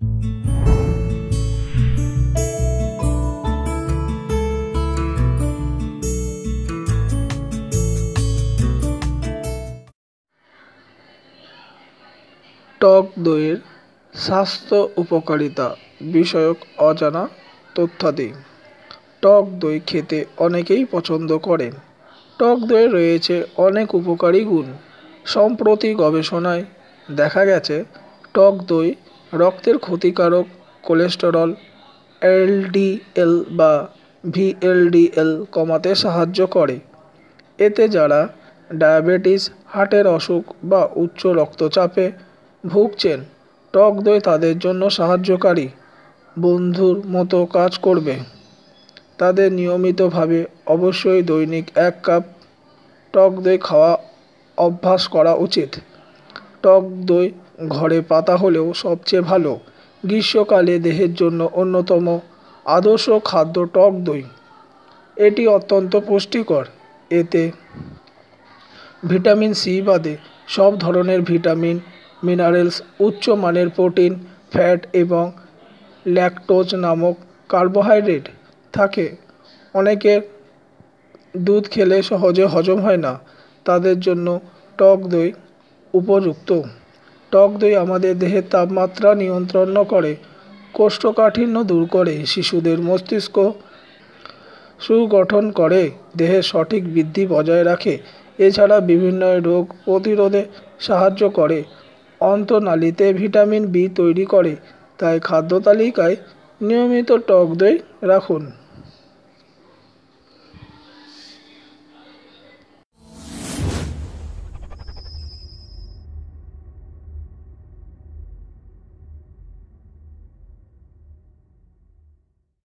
টক দইয়ের স্বাস্থ্য উপকারিতা বিষয়ক অজানা তথ্যাদি। টক দই খেতে অনেকেই পছন্দ করেন। টক দইয়ে রয়েছে অনেক উপকারী গুণ। সম্প্রতি গবেষণায় দেখা গেছে, টক দই রক্তের ক্ষতিকারক কোলেস্টেরল এলডিএল বা ভিএলডিএল কমাতে সাহায্য করে। এতে যারা ডায়াবেটিস, হার্টের অসুখ বা উচ্চ রক্তচাপে ভুগছেন, টক দই তাদের জন্য সাহায্যকারী, বন্ধুর মতো কাজ করবে। তাদের নিয়মিতভাবে অবশ্যই দৈনিক এক কাপ টক দই খাওয়া অভ্যাস করা উচিত। টক দই ঘরে পাতা হলেও সবচেয়ে ভালো। গ্রীষ্মকালে দেহের জন্য অন্যতম আদর্শ খাদ্য টক দই। এটি অত্যন্ত পুষ্টিকর। এতে ভিটামিন সি বাদে সব ধরনের ভিটামিন, মিনারেলস, উচ্চ মানের প্রোটিন, ফ্যাট এবং ল্যাকটোজ নামক কার্বোহাইড্রেট থাকে। অনেকের দুধ খেলে সহজে হজম হয় না। তাদের জন্য টক দই উপযুক্ত। টক দই আমাদের দেহের তাপমাত্রা নিয়ন্ত্রণ করে কোষ্ঠকাঠিন্য দূর করে, শিশুদের মস্তিষ্ক সুগঠন করে, দেহের সঠিক বৃদ্ধি বজায় রাখে। এছাড়া বিভিন্ন রোগ প্রতিরোধে সাহায্য করে। অন্তনালীতে ভিটামিন বি তৈরি করে, তাই খাদ্য তালিকায় নিয়মিত টক দই রাখুন।